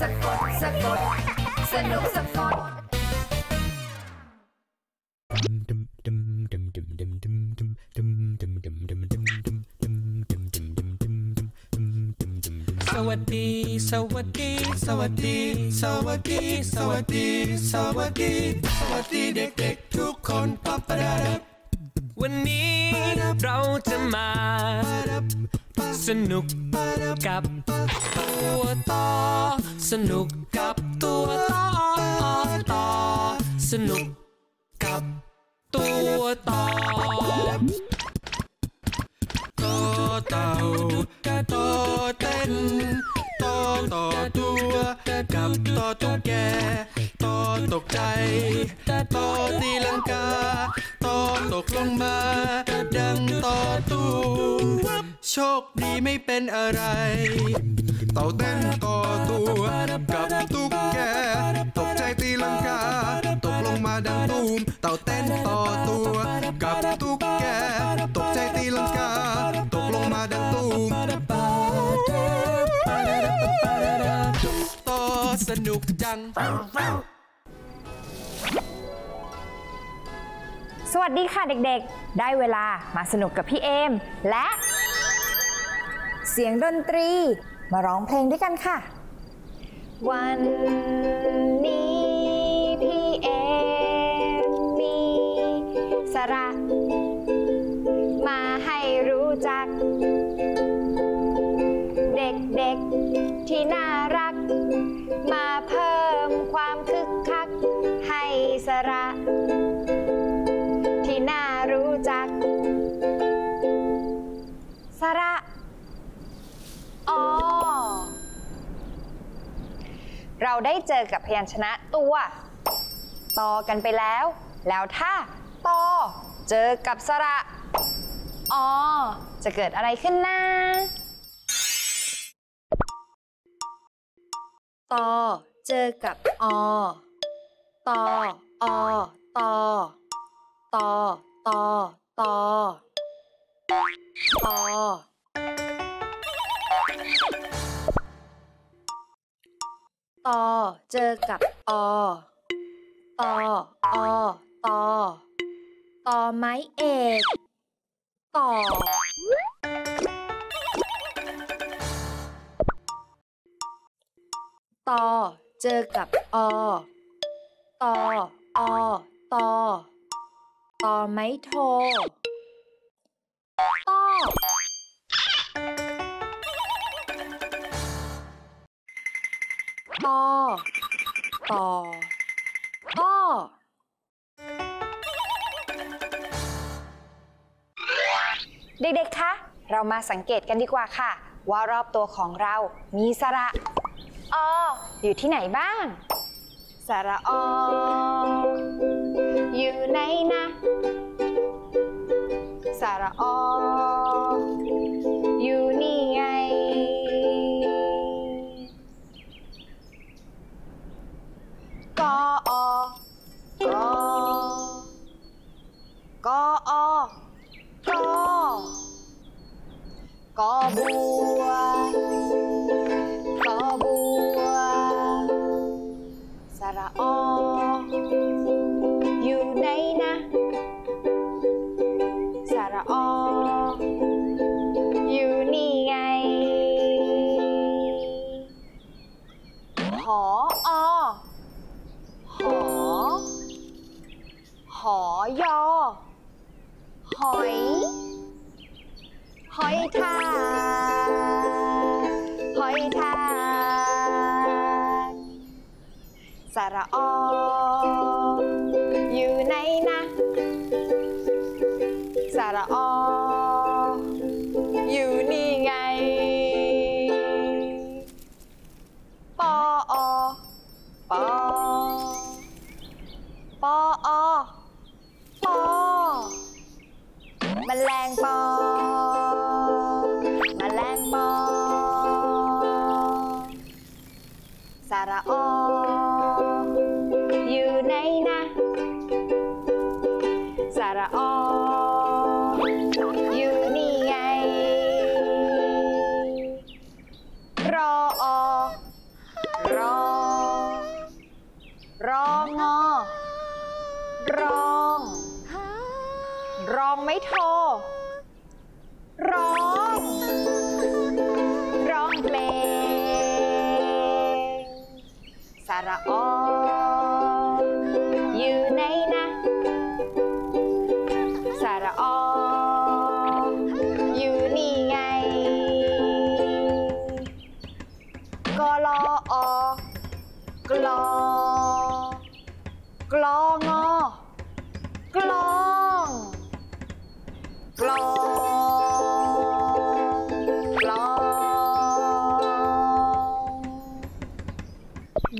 สะกดสะกดสนุกสะกดสวัสดี สวัสดี สวัสดี สวัสดี สวัสดี สวัสดี สวัสดีเด็กๆทุกคนปับปะดาับวันนี้เราจะมาสนุกกับตัวต่อ สนุกกับตัวต่อต่อสนุกกับตัวต่อต่อเต่าต่อเต้นต่อต่อตัวกับต่อตุ๊กแกต่อตกใจต่อตีลังกาต่อตกลงมาดังต่อตูม ชคดีไม่เป็นอะไร เต่าเต้นต่อตัวกับตุ๊กแก ตกใจตีลังกา ตกลงมาดังตูม เต่าเต้นต่อตัวกับตุ๊กแก ตกใจตีลังกา ตกลงมาดังตูมต่อสนุกจังสวัสดีค่ะเด็กๆ ได้เวลามาสนุกกับพี่เอม และ สียงดนตรี มาร้องเพลงด้วยกันค่ะ วันนี้พี่เอมมีสาระ มาให้รู้จัก เด็กๆที่น่ารัก มาเพิ่ม เราได้เจอกับพยัญชนะตัวตอกันไปแล้ว แล้วถ้าตอเจอกับสระอจะเกิดอะไรขึ้นนะตอเจอกับอตออตอตอตอตอตอ ตอเจอกับอตออตอตอไม้เอกต่อตอเจอกับอตออตอต่อไม้โท อต่อต้อเด็กๆ คะ เรามาสังเกตกันดีกว่าค่ะ ว่ารอบตัวของเรามีสระออยู่ที่ไหนบ้าง สระออยู่ไหนนะ สระอ กอบัวกอบัว สระออยู่ไหนนะ สระออยู่นี่ไง หอ ระออยู่นี่ไง ปออปอปออปอแมลงปอแมลงปอสระออ รออร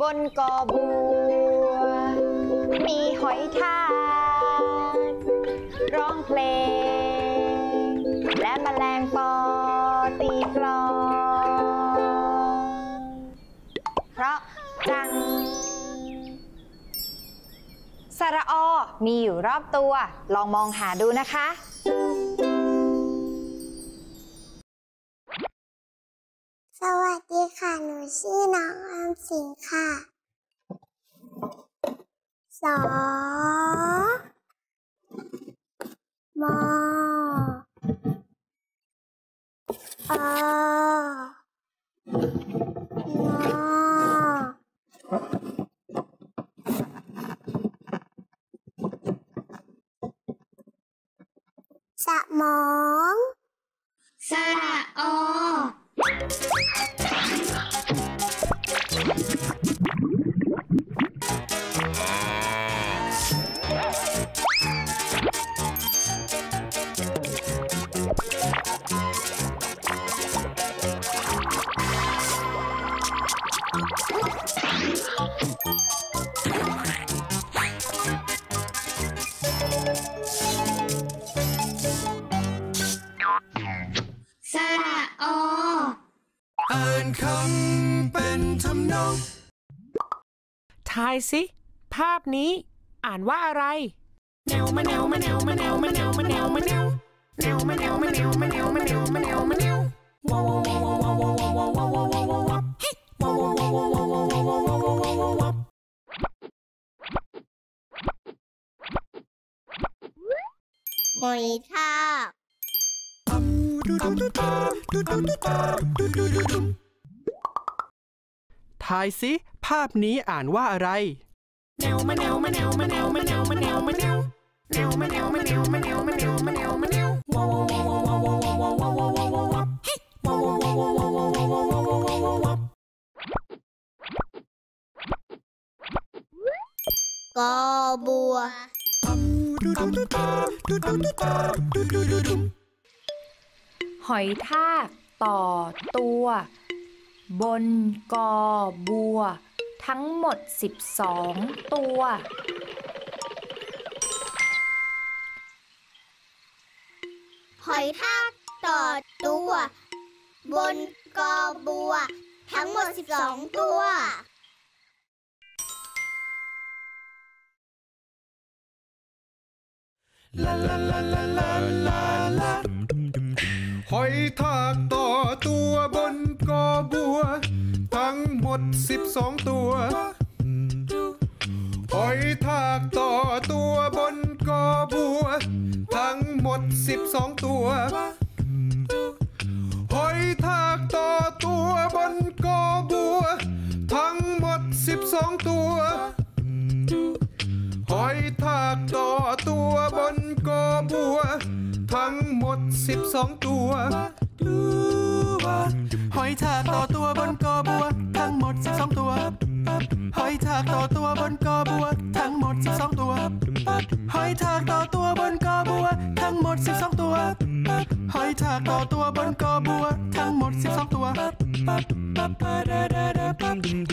บนกอบัว มีหอยทากร้องเพลง และแมลงปอตีกลองเพราะจัง สระอ มีอยู่รอบตัว ลองมองหาดูนะคะ ดีค่ะ หนูชื่อน้องออมสินค่ะ สอมออนอสมอง สระอ เป็นทำนองทายสิ ภาพนี้อ่านว่าอะไร แนวมะแนวมะแนวมะแนวมะแนวมะแนวมะแนวแนวมะแนวมะแนวมะแนวมะแนวมะแนวมะแนวว้าวว้าวว้าวว้าวว้าวว้าวว้าวว้าวว้าวว้าวว้าวเฮ้ว้าวว้าวว้าวว้าวว้าวว้าวว้าวว้าวว้าวว้าวว้าวหอยทาก ทายสิภาพนี้อ่านว่าอะไรแนวมะแนวมะแนวมะแนวมะแนวมะแนวมะแนวแนวมะแนวมะแนวมะแนวมะแนวมะแนวมะแนวว้าวว้าวว้าวว้าวว้าวว้าวว้าวว้าวว้าวว้าวว้าวเฮ้ว้าวว้าวว้าวว้าวว้าวว้าวว้าวว้าวว้าวว้าวว้าวกอบัวหอยทากต่อตัว บนกอบัว ทั้งหมด 12 ตัว หอยทากต่อตัว บนกอบัว ทั้งหมด 12 ตัวหอยทากต่อตัวบน กอบัว ทั้งหมด12ตัวหอยทากต่อตัวบนกอบัว ทั้งหมด12ตัวหอยทากต่อตัวบนกอบัว ทั้งหมด12ตัวหอยทากต่อตัวบนกอบัว ทั้งหมด12ตัว อยทากต่อตัวบนกอบัว ทั้งหมด 12 ตัวหอยทากต่อตัวบนกอบัว ทั้งหมด 12 ตัวหอยทากต่อตัวบนกอบัว ทั้งหมด 12 ตัว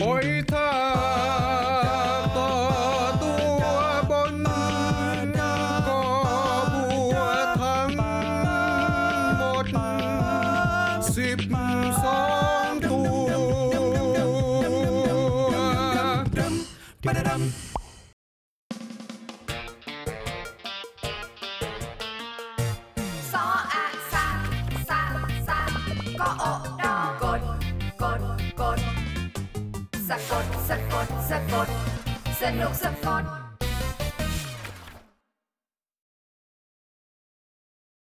หอย สะกด สะกด สะกด สนุกสะกด